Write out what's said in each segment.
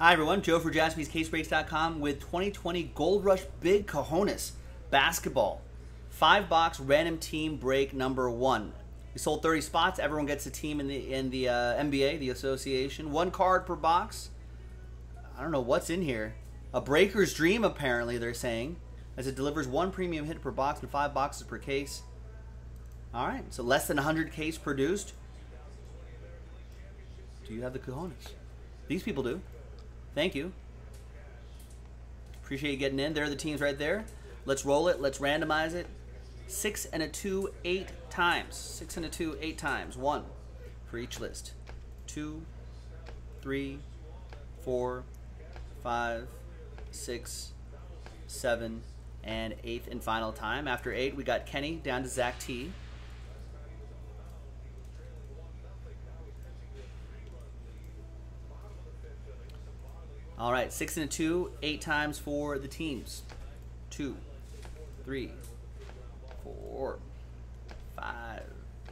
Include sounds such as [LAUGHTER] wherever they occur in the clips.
Hi, everyone. Joe for jaspyscasebreaks.com with 2020 Gold Rush Big Cojones Basketball. Five box random team break number one. We sold 30 spots. Everyone gets a team in the in the uh, NBA, the association. One card per box. I don't know what's in here. A breaker's dream, apparently, they're saying, as it delivers one premium hit per box and five boxes per case. All right, so less than 100 case produced. Do you have the cojones? These people do. Thank you. Appreciate you getting in. There are the teams right there. Let's roll it. Let's randomize it. Six and a two, eight times. Six and a two, eight times. One for each list. Two, three, four, five, six, seven, and eighth and final time. After eight, we got Kenny down to Zach T. All right, six and a two, eight times for the teams. Two, three, four, five,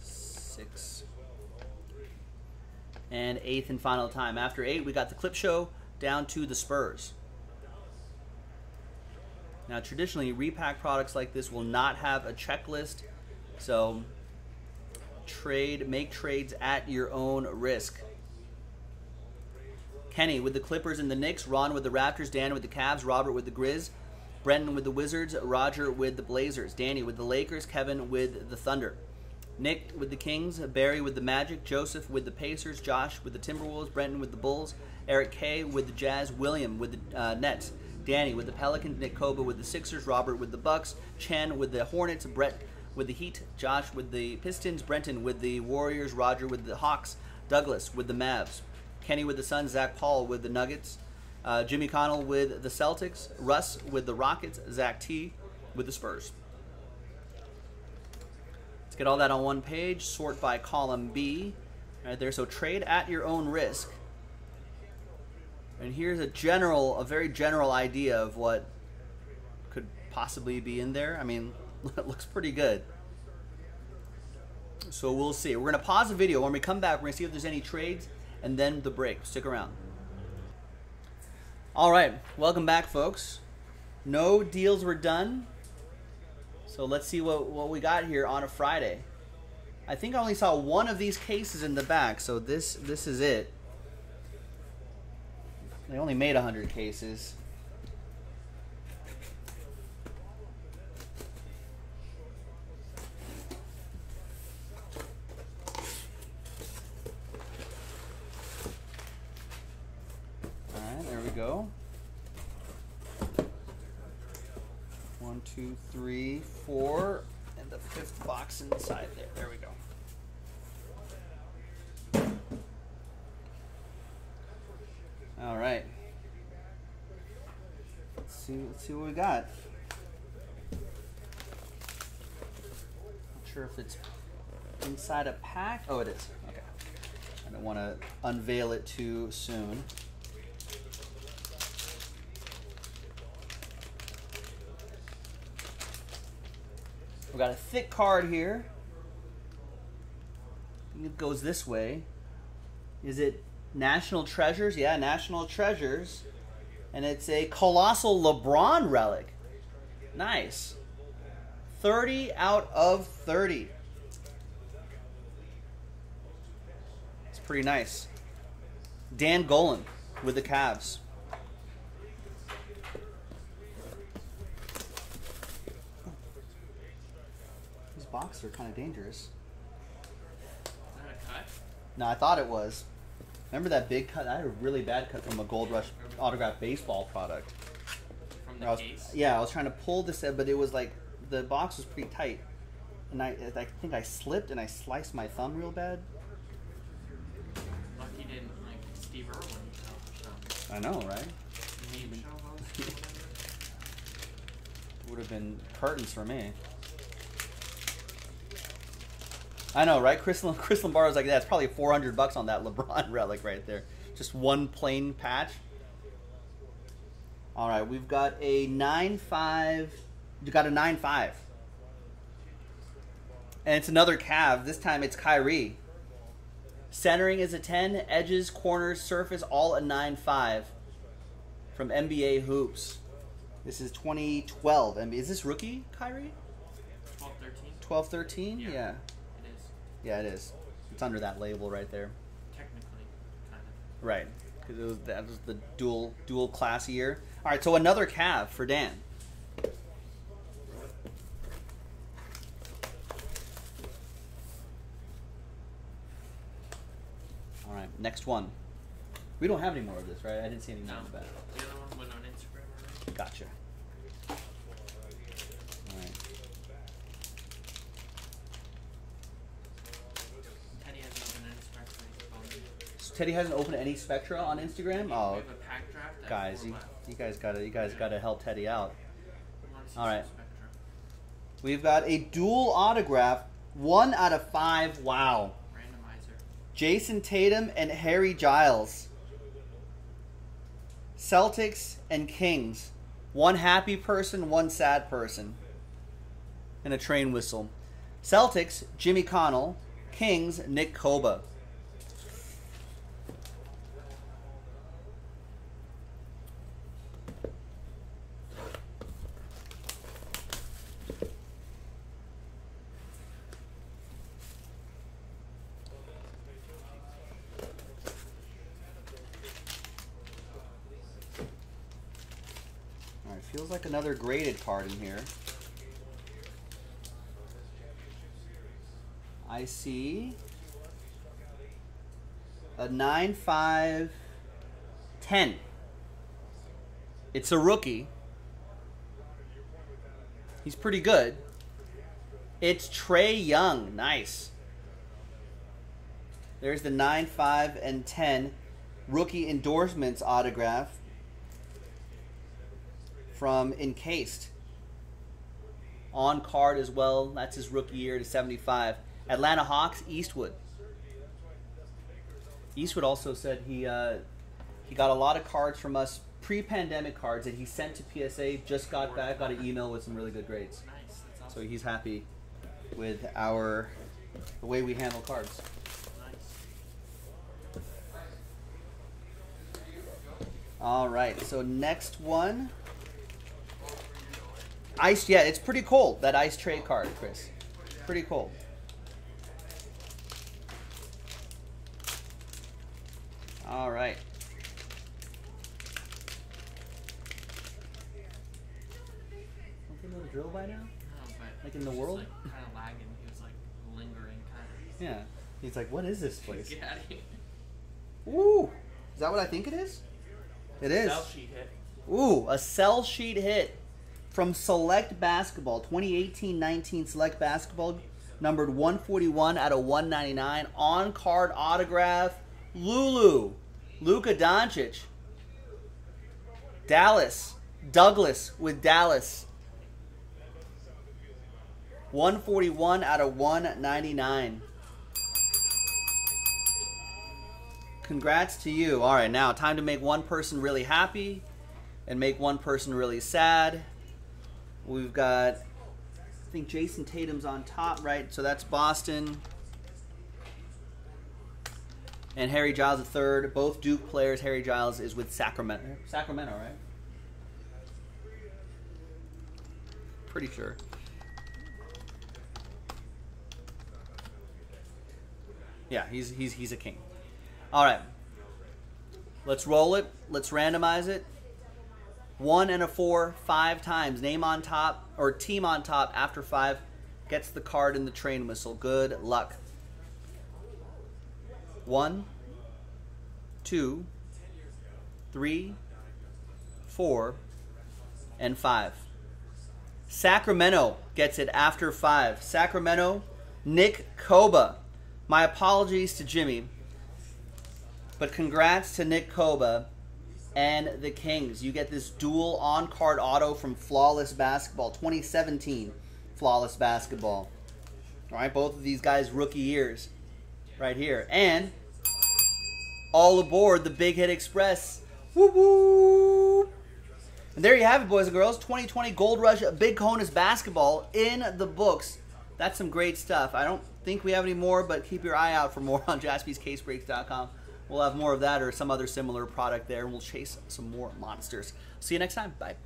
six, and eighth and final time. After eight, we got the clip show down to the Spurs. Now, traditionally, repack products like this will not have a checklist, so trade, make trades at your own risk. Kenny with the Clippers and the Knicks, Ron with the Raptors, Dan with the Cavs, Robert with the Grizz, Brendan with the Wizards, Roger with the Blazers, Danny with the Lakers, Kevin with the Thunder, Nick with the Kings, Barry with the Magic, Joseph with the Pacers, Josh with the Timberwolves, Brendan with the Bulls, Eric K with the Jazz, William with the uh, Nets, Danny with the Pelicans, Nick Koba with the Sixers, Robert with the Bucks, Chen with the Hornets, Brett with the Heat, Josh with the Pistons, Brenton with the Warriors, Roger with the Hawks, Douglas with the Mavs, Kenny with the Suns, Zach Paul with the Nuggets, uh, Jimmy Connell with the Celtics, Russ with the Rockets, Zach T with the Spurs. Let's get all that on one page, sort by column B. Right there, so trade at your own risk. And here's a general, a very general idea of what could possibly be in there. I mean, [LAUGHS] it looks pretty good. So we'll see. We're going to pause the video. When we come back, we're going to see if there's any trades and then the break. Stick around. All right, welcome back, folks. No deals were done. So let's see what, what we got here on a Friday. I think I only saw one of these cases in the back, so this this is it. They only made 100 cases. Go. One, two, three, four, and the fifth box inside there. There we go. All right. Let's see. Let's see what we got. Not sure if it's inside a pack. Oh, it is. Okay. I don't want to unveil it too soon. We've got a thick card here. It goes this way. Is it National Treasures? Yeah, National Treasures. And it's a colossal LeBron relic. Nice. 30 out of 30. It's pretty nice. Dan Golan with the Cavs. Box are kind of dangerous. No, I thought it was. Remember that big cut? I had a really bad cut from a Gold Rush autographed baseball product. From the I was, case? Yeah, I was trying to pull this, but it was like the box was pretty tight, and I I think I slipped and I sliced my thumb real bad. Lucky didn't like Steve Irwin. I know, right? Meme show host or whatever. [LAUGHS] Would have been curtains for me. I know, right? Chris, Chris Lombardo's like, that's probably 400 bucks on that LeBron [LAUGHS] relic right there. Just one plain patch. All right, we've got a 9-5. You got a 9-5. And it's another Cav. This time it's Kyrie. Centering is a 10. Edges, corners, surface, all a 9-5. from NBA Hoops. This is 2012. NBA. Is this rookie Kyrie? 12, 13. 12 13? Yeah. Yeah. Yeah, it is. It's under that label right there. Technically, kind of. Right. Because it was that was the dual dual class year. All right, so another Cav for Dan. All right, next one. We don't have any more of this, right? I didn't see any more No. in the back. The other one went on Instagram already. Gotcha. All right. Teddy hasn't opened any Spectra. He's calling me. So Teddy hasn't opened any Spectra on Instagram. Oh, have a pack draft. guys, you, you guys gotta you guys gotta help Teddy out. We wanna see All right. We've got a dual autograph, one out of five. Wow. Randomizer. Jayson Tatum and Harry Giles. Celtics and Kings. One happy person, one sad person. And a train whistle. Celtics, Jimmy Connell. Kings, Nick Koba. Feels like another graded card in here. I see a 9 5 10. It's a rookie. He's pretty good. It's Trae Young. Nice. There's the 9 5 and 10 rookie endorsements autograph from Encased. On card as well. That's his rookie year to 75. Atlanta Hawks, Eastwood. Eastwood also said he uh, he got a lot of cards from us, pre-pandemic cards that he sent to PSA. Just got back, got an email with some really good grades. So he's happy with our the way we handle cards. All right. So next one. Ice. Yeah, it's pretty cold. That ice trade card, Chris. Pretty cold. All right. Don't they know the drill by now? No, but Like in the was world? Like, kind of lagging. He was like lingering, kind of. Yeah. He's like, what is this [LAUGHS] place? Get out of here. Ooh. Is that what I think it is? It is. Sell sheet hit. Ooh, a sell sheet hit from Select Basketball, 2018-19 Select Basketball, numbered 141 out of 199. On card autograph, Lulu, Luka Doncic, Dallas, Douglas with Dallas. 141 out of 199. Congrats to you. All right, now time to make one person really happy and make one person really sad. We've got, I think Jayson Tatum's on top, right? So that's Boston. And Harry Giles the third, both Duke players. Harry Giles is with Sacramento. Sacramento, right? Pretty sure. Yeah, he's he's he's a king. All right. Let's roll it. Let's randomize it. One and a four, five times. Name on top or team on top after five gets the card in the train whistle. Good luck. One, two, three, four, and five. Sacramento gets it after five. Sacramento, Nick Koba. My apologies to Jimmy, but congrats to Nick Koba and the Kings. You get this dual on card auto from Flawless Basketball, 2017 Flawless Basketball. All right, both of these guys' rookie years right here. And all aboard the Big Hit Express. Woo woo! And there you have it, boys and girls. 2020 Gold Rush Big Cojones basketball in the books. That's some great stuff. I don't think we have any more, but keep your eye out for more [LAUGHS] on jaspyscasebreaks.com. we'll have more of that or some other similar product there, and we'll chase some more monsters. See you next time. Bye.